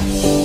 you